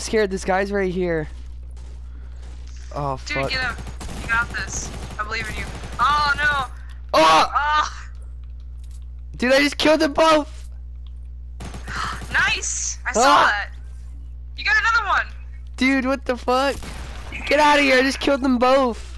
I'm scared. This guy's right here. Oh Dude, fuck. get up. You got this. I believe in you. Oh no! Oh, Oh! dude, I just killed them both. Nice! I saw Ah. that. You got another one. Dude, what the fuck? Get out of here! I just killed them both.